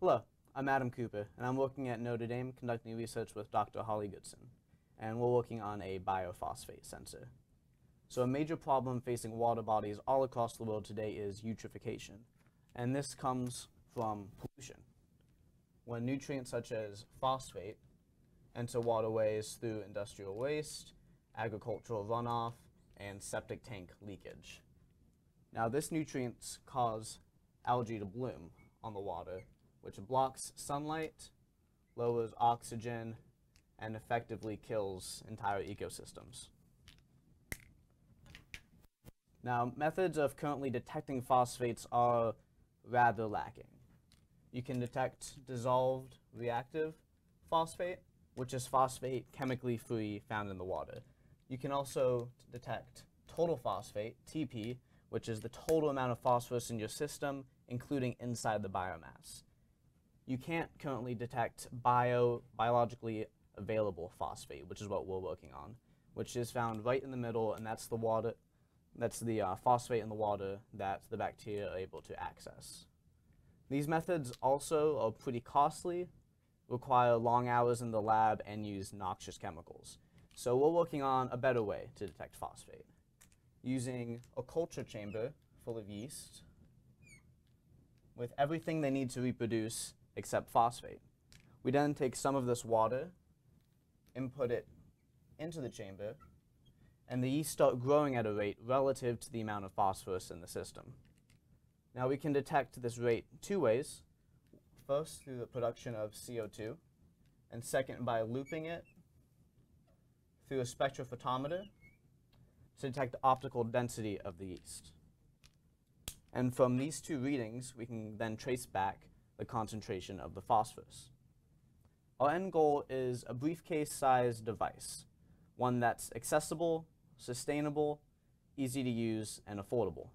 Hello, I'm Adam Cooper, and I'm working at Notre Dame conducting research with Dr. Holly Goodson, and we're working on a biophosphate sensor. So a major problem facing water bodies all across the world today is eutrophication, and this comes from pollution. When nutrients such as phosphate enter waterways through industrial waste, agricultural runoff, and septic tank leakage. Now this nutrients cause algae to bloom on the water, which blocks sunlight, lowers oxygen, and effectively kills entire ecosystems. Now, methods of currently detecting phosphates are rather lacking. You can detect dissolved reactive phosphate, which is phosphate chemically free found in the water. You can also detect total phosphate, TP, which is the total amount of phosphorus in your system, including inside the biomass. You can't currently detect bio, biologically available phosphate, which is what we're working on, which is found right in the middle, and that's the water, that's the uh, phosphate in the water that the bacteria are able to access. These methods also are pretty costly, require long hours in the lab, and use noxious chemicals. So we're working on a better way to detect phosphate using a culture chamber full of yeast with everything they need to reproduce except phosphate. We then take some of this water, and put it into the chamber, and the yeast start growing at a rate relative to the amount of phosphorus in the system. Now we can detect this rate two ways. First, through the production of CO2, and second, by looping it through a spectrophotometer to detect the optical density of the yeast. And from these two readings, we can then trace back the concentration of the phosphorus. Our end goal is a briefcase-sized device, one that's accessible, sustainable, easy to use, and affordable.